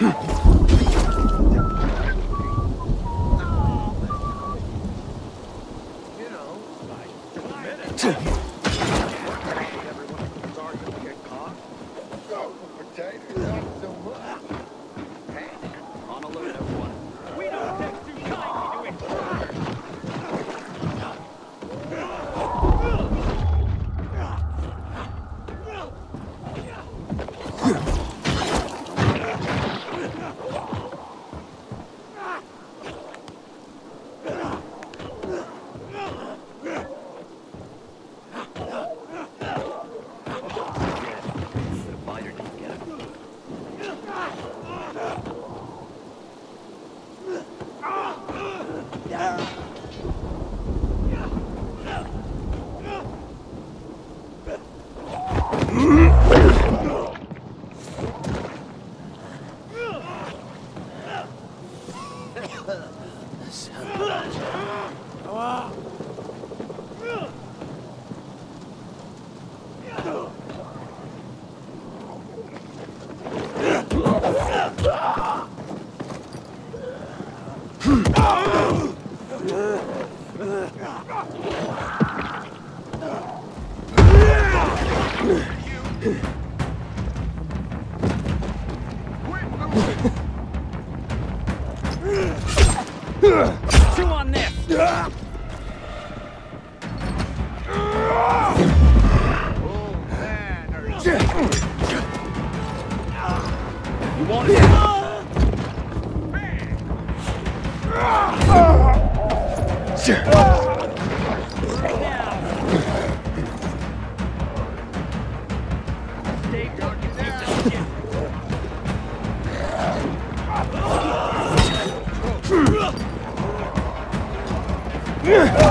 you know, Ah! Two you... want it? Sure. Yeah!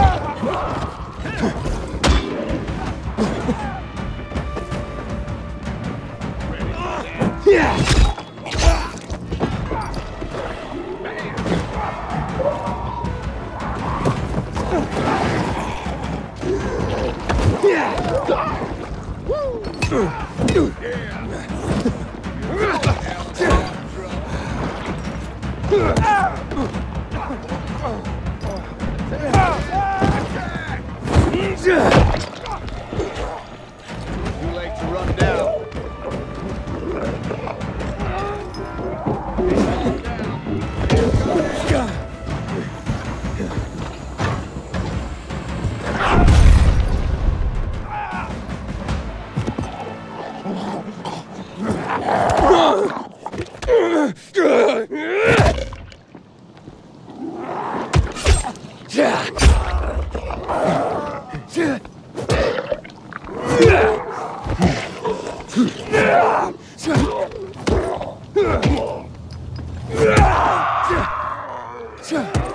是。Yeah!